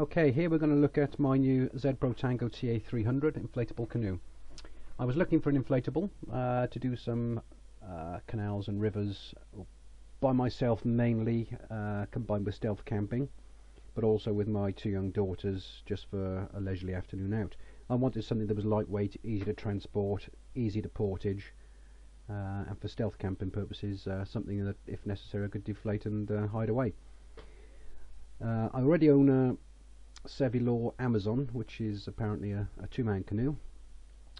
Okay, here we're going to look at my new Z-Pro Tango TA300 inflatable canoe. I was looking for an inflatable uh, to do some uh, canals and rivers by myself mainly, uh, combined with stealth camping, but also with my two young daughters just for a leisurely afternoon out. I wanted something that was lightweight, easy to transport, easy to portage, uh, and for stealth camping purposes, uh, something that, if necessary, I could deflate and uh, hide away. I already own a Sevylor Amazon, which is apparently a, a two-man canoe.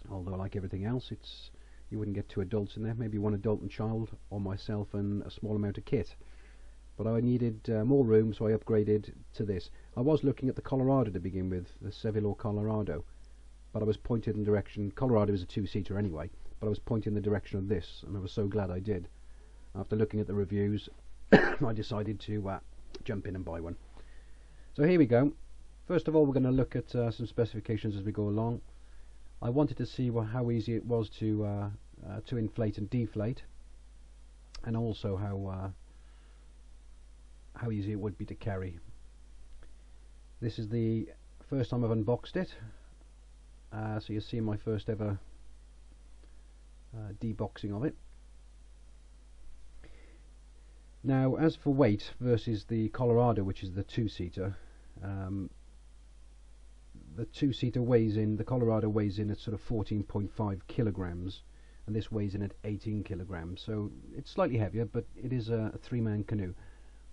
Although, like everything else, it's you wouldn't get two adults in there. Maybe one adult and child, or myself and a small amount of kit. But I needed uh, more room, so I upgraded to this. I was looking at the Colorado to begin with, the Sevylor Colorado, but I was pointed in the direction. Colorado is a two-seater anyway, but I was pointing in the direction of this, and I was so glad I did. After looking at the reviews, I decided to uh, jump in and buy one. So here we go. First of all, we're going to look at uh, some specifications as we go along. I wanted to see well, how easy it was to uh, uh, to inflate and deflate, and also how uh, how easy it would be to carry. This is the first time I've unboxed it, uh, so you see my first ever uh, deboxing of it. Now, as for weight versus the Colorado, which is the two-seater, um, the two-seater weighs in, the Colorado weighs in at sort of 14.5 kilograms, and this weighs in at 18 kilograms. So it's slightly heavier, but it is a, a three-man canoe,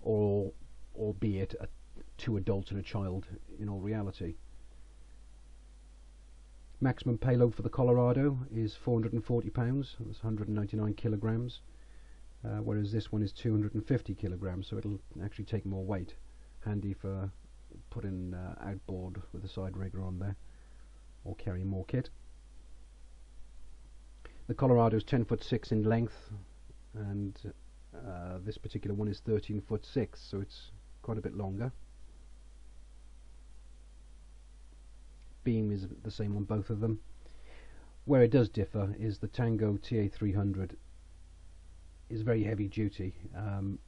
or albeit a, two adults and a child in all reality. Maximum payload for the Colorado is 440 pounds, that's 199 kilograms, uh, whereas this one is 250 kilograms, so it'll actually take more weight. Handy for putting uh, outboard with a side rigger on there or carry more kit. The Colorado is 10 foot 6 in length and uh, this particular one is 13 foot 6 so it's quite a bit longer. Beam is the same on both of them. Where it does differ is the Tango TA300 is very heavy duty. Um,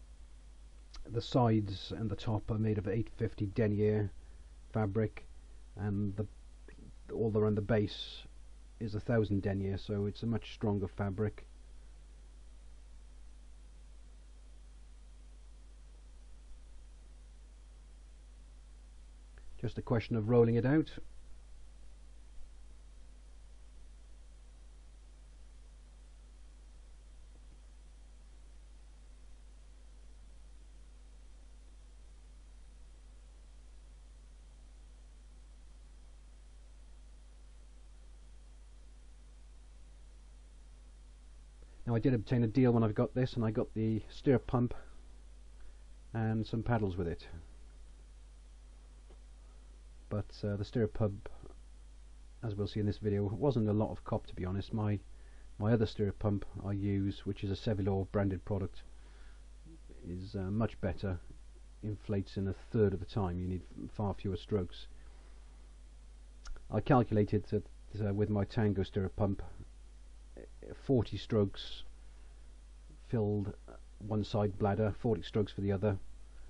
the sides and the top are made of 850 denier fabric and the all around the base is a thousand denier so it's a much stronger fabric. Just a question of rolling it out Now I did obtain a deal when I've got this and I got the stirrup pump and some paddles with it. But uh, the stirrup pump, as we'll see in this video, wasn't a lot of cop to be honest. My my other stirrup pump I use, which is a Sevylor branded product, is uh, much better. Inflates in a third of the time. You need far fewer strokes. I calculated that uh, with my Tango stirrup pump 40 strokes filled one side bladder, 40 strokes for the other,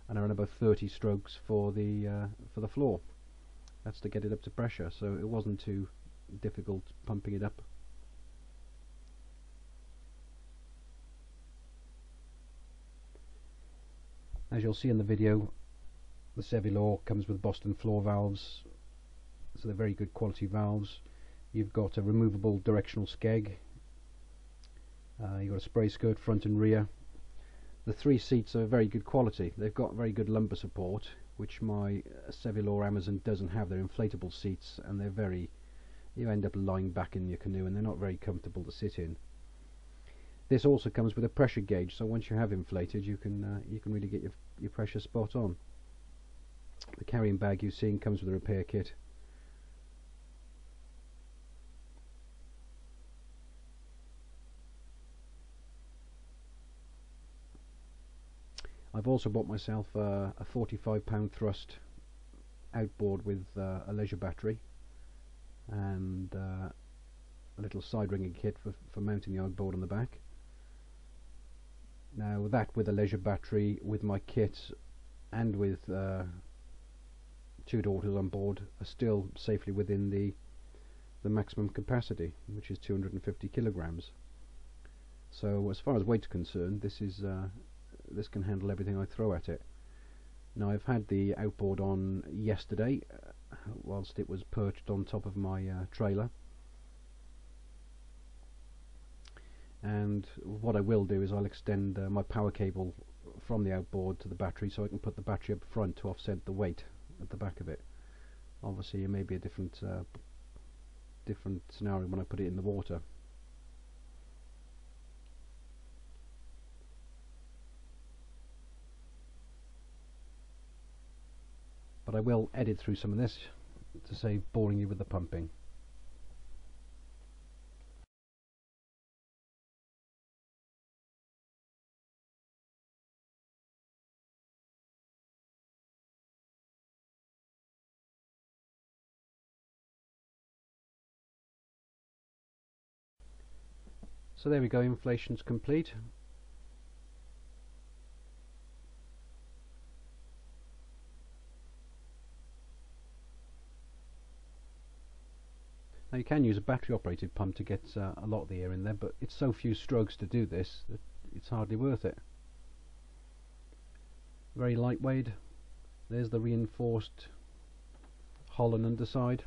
and around about 30 strokes for the uh, for the floor. That's to get it up to pressure, so it wasn't too difficult pumping it up. As you'll see in the video, the Sevylor comes with Boston floor valves, so they're very good quality valves. You've got a removable directional skeg uh, you've got a spray skirt front and rear. The three seats are very good quality. They've got very good lumbar support, which my Sevylor Amazon doesn't have. They're inflatable seats and they're very, you end up lying back in your canoe and they're not very comfortable to sit in. This also comes with a pressure gauge, so once you have inflated, you can uh, you can really get your your pressure spot on. The carrying bag you've seen comes with a repair kit. I've also bought myself uh, a 45 pound thrust outboard with uh, a leisure battery and uh, a little side ringing kit for, for mounting the outboard on the back. Now that with a leisure battery, with my kit and with uh, two daughters on board are still safely within the the maximum capacity, which is 250 kilograms. So as far as weight's concerned, this is uh, this can handle everything I throw at it. Now I've had the outboard on yesterday, uh, whilst it was perched on top of my uh, trailer. And what I will do is I'll extend uh, my power cable from the outboard to the battery so I can put the battery up front to offset the weight at the back of it. Obviously it may be a different uh, different scenario when I put it in the water. But I will edit through some of this to save boring you with the pumping. So there we go, inflation's complete. Now you can use a battery operated pump to get uh, a lot of the air in there, but it's so few strokes to do this that it's hardly worth it. Very lightweight. There's the reinforced hull and underside.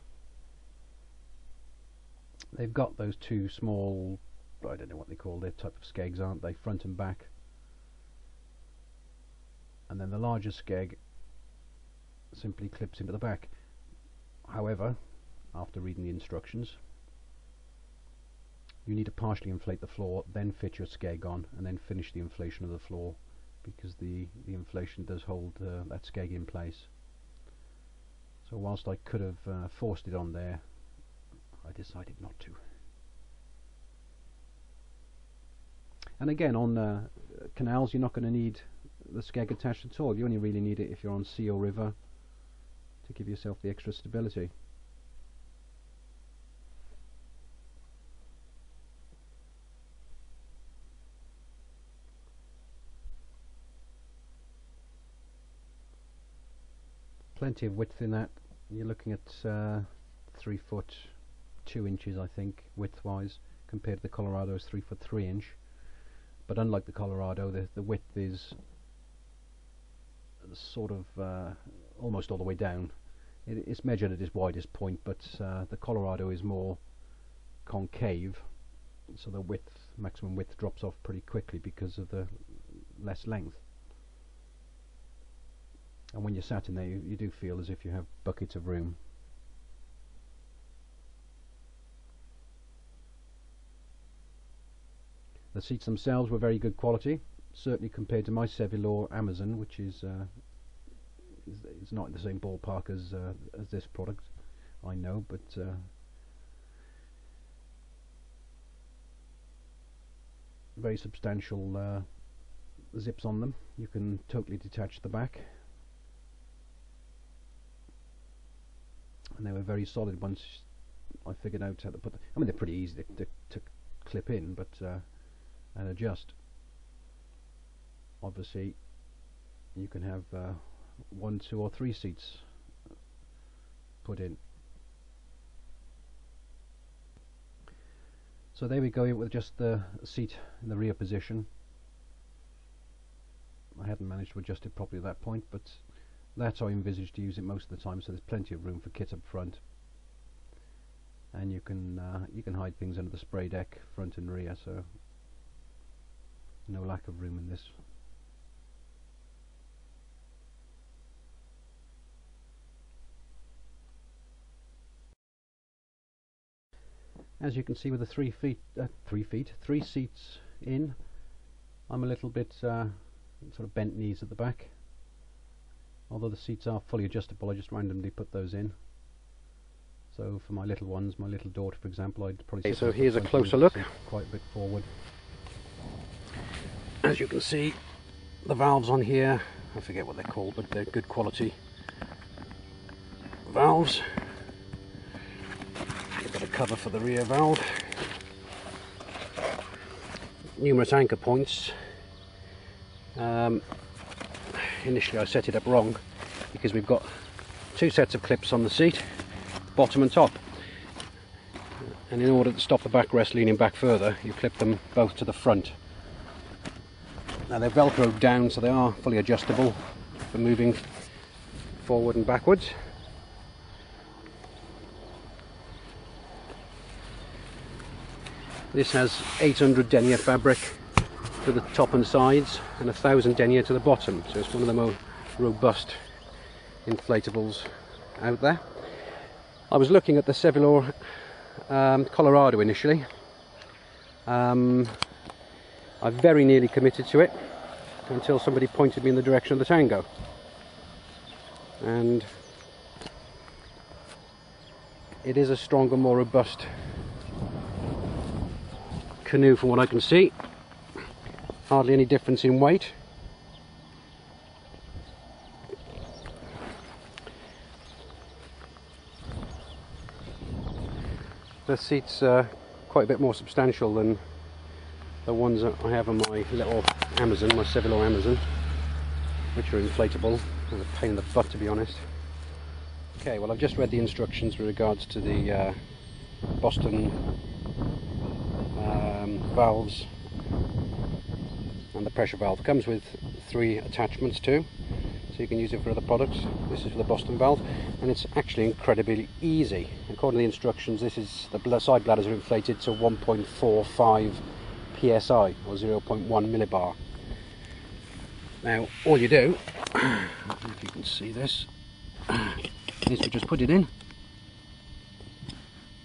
They've got those two small, I don't know what they call their type of skegs, aren't they? Front and back. And then the larger skeg simply clips into the back. However, after reading the instructions. You need to partially inflate the floor, then fit your skeg on, and then finish the inflation of the floor because the, the inflation does hold uh, that skeg in place. So whilst I could have uh, forced it on there, I decided not to. And again, on uh, canals, you're not going to need the skeg attached at all. You only really need it if you're on sea or river to give yourself the extra stability. Plenty of width in that. You're looking at uh, three foot two inches, I think, width-wise, compared to the Colorado's three foot three inch. But unlike the Colorado, the the width is sort of uh, almost all the way down. It, it's measured at its widest point, but uh, the Colorado is more concave, so the width, maximum width, drops off pretty quickly because of the less length and when you're sat in there you, you do feel as if you have buckets of room. The seats themselves were very good quality certainly compared to my Sevylor Amazon which is uh, not in the same ballpark as uh, as this product I know but uh, very substantial uh, zips on them. You can totally detach the back and they were very solid once I figured out how to put them. I mean they're pretty easy to, to, to clip in but uh, and adjust obviously you can have uh, one two or three seats put in so there we go with just the seat in the rear position I hadn't managed to adjust it properly at that point but that's how I envisage to use it most of the time so there's plenty of room for kit up front. And you can uh, you can hide things under the spray deck front and rear so no lack of room in this. As you can see with the three feet uh, three feet three seats in I'm a little bit uh, sort of bent knees at the back although the seats are fully adjustable I just randomly put those in. So for my little ones my little daughter for example I'd probably okay, so here's a closer look. quite a bit forward. As you can see the valves on here I forget what they're called but they're good quality valves. You've got a cover for the rear valve. Numerous anchor points. Um, initially I set it up wrong because we've got two sets of clips on the seat, bottom and top. And in order to stop the backrest leaning back further, you clip them both to the front. Now they're velcroed down so they are fully adjustable for moving forward and backwards. This has 800 denier fabric to the top and sides and a 1000 denier to the bottom so it's one of the more robust inflatables out there. I was looking at the Sevylor um, Colorado initially. Um, I very nearly committed to it until somebody pointed me in the direction of the Tango. And it is a stronger, more robust canoe from what I can see. Hardly any difference in weight. The seats are quite a bit more substantial than the ones that I have on my little Amazon, my Sevylor Amazon, which are inflatable. They're a pain in the butt to be honest. Okay, well I've just read the instructions with regards to the uh, Boston um, valves and the pressure valve. It comes with three attachments too, so you can use it for other products. This is for the Boston valve, and it's actually incredibly easy. According to the instructions, this is the side bladders are inflated to 1.45 psi or 0.1 millibar. Now, all you do, if you can see this, is we just put it in,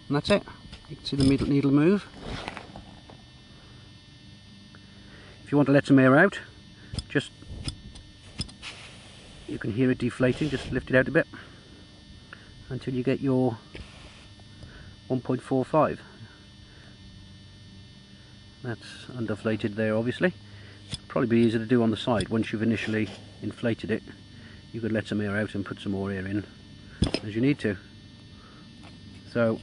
and that's it. You can see the needle move. If you want to let some air out, just you can hear it deflating, just lift it out a bit until you get your 1.45. That's underflated there obviously. Probably be easier to do on the side once you've initially inflated it. You could let some air out and put some more air in as you need to. So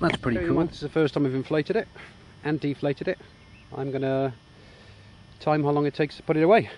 that's pretty cool. This is the first time I've inflated it and deflated it. I'm to time how long it takes to put it away.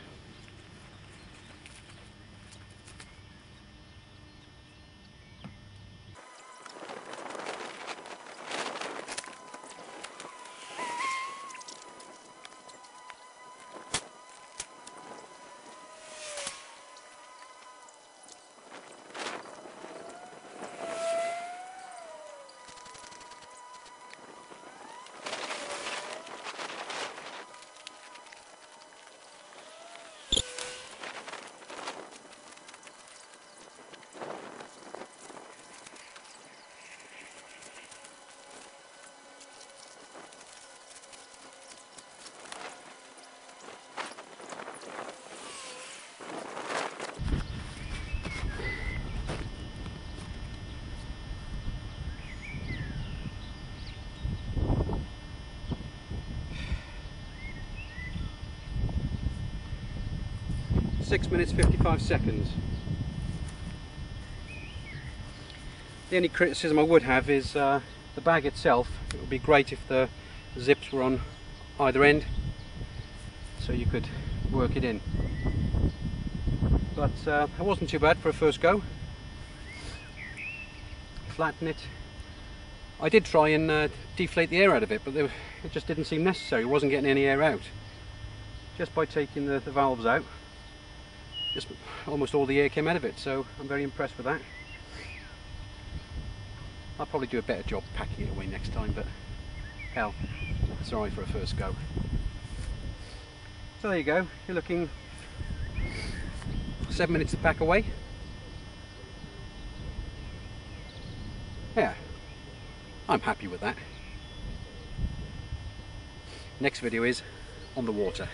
Six minutes 55 seconds. The only criticism I would have is uh, the bag itself. It would be great if the zips were on either end so you could work it in. But uh, it wasn't too bad for a first go. Flatten it. I did try and uh, deflate the air out of it but it just didn't seem necessary. It wasn't getting any air out. Just by taking the, the valves out just almost all the air came out of it so I'm very impressed with that. I'll probably do a better job packing it away next time but hell sorry for a first go. So there you go. You're looking seven minutes to pack away. Yeah. I'm happy with that. Next video is on the water